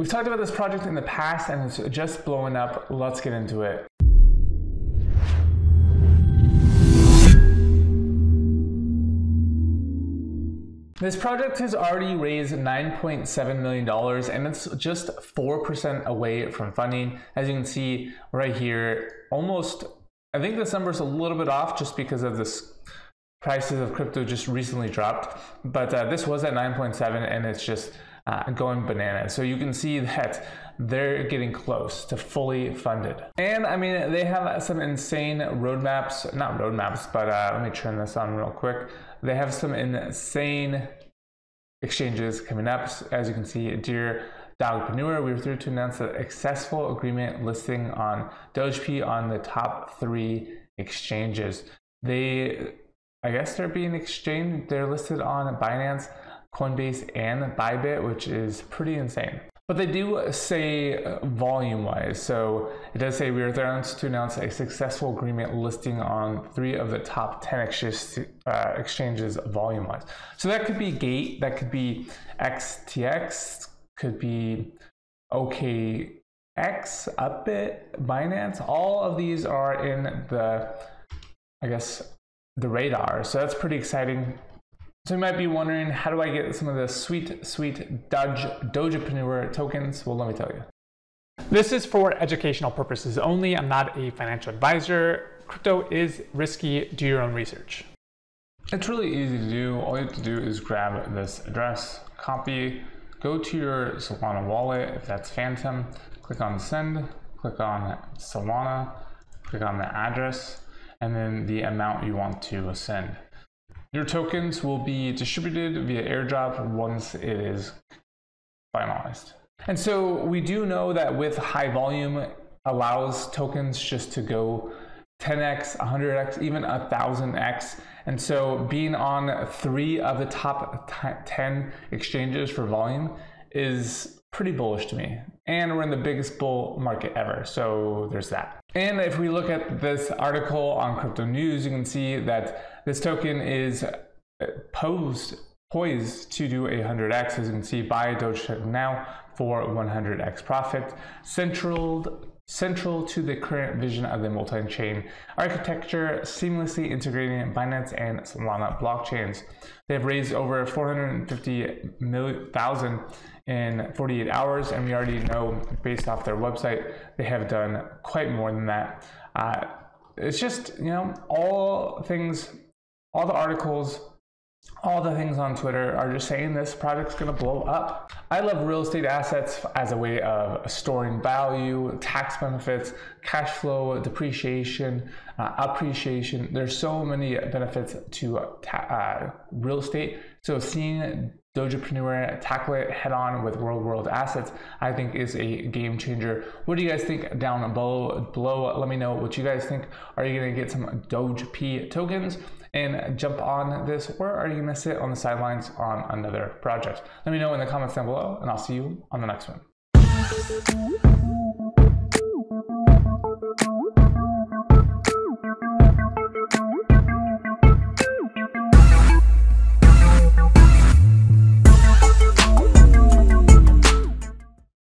We've talked about this project in the past and it's just blowing up. Let's get into it. This project has already raised $9.7 million and it's just 4% away from funding. As you can see right here, almost, I think this number is a little bit off just because of this prices of crypto just recently dropped, but uh, this was at 9.7 and it's just uh, going bananas. So you can see that they're getting close to fully funded. And I mean, they have some insane roadmaps, not roadmaps, but uh, let me turn this on real quick. They have some insane exchanges coming up. As you can see, dear Dogepreneur, we were through to announce a successful agreement listing on DogeP on the top three exchanges. They, I guess they're being exchanged. They're listed on Binance, Coinbase, and Bybit, which is pretty insane. But they do say uh, volume wise. So it does say we are thrilled to announce a successful agreement listing on three of the top 10 exchanges, uh, exchanges volume wise. So that could be Gate, that could be XTX, could be OKX, Upbit, Binance. All of these are in the, I guess, the radar. So that's pretty exciting. So you might be wondering, how do I get some of the sweet, sweet Doge, Dogepreneur tokens? Well, let me tell you. This is for educational purposes only. I'm not a financial advisor. Crypto is risky. Do your own research. It's really easy to do. All you have to do is grab this address, copy, go to your Solana wallet. If that's Phantom, click on send, click on Solana, click on the address, and then the amount you want to send. Your tokens will be distributed via airdrop once it is finalized. And so we do know that with high volume allows tokens just to go 10x, 100x, even 1000x. And so being on three of the top 10 exchanges for volume is pretty bullish to me. And we're in the biggest bull market ever. So there's that. And if we look at this article on Crypto News, you can see that this token is uh, posed poised to do a 100x as you can see buy Dogecoin now for 100x profit. Central central to the current vision of the multi-chain architecture seamlessly integrating Binance and Solana blockchains. They've raised over 450,000 in 48 hours and we already know based off their website they have done quite more than that. Uh, it's just you know all things all the articles all the things on Twitter are just saying this project's gonna blow up. I love real estate assets as a way of storing value, tax benefits, cash flow, depreciation, uh, appreciation. There's so many benefits to uh, real estate. So seeing Dogepreneur tackle it head on with real world assets, I think is a game changer. What do you guys think down below? below? Let me know what you guys think. Are you gonna get some Doge P tokens? and jump on this, or are you going to sit on the sidelines on another project? Let me know in the comments down below, and I'll see you on the next one.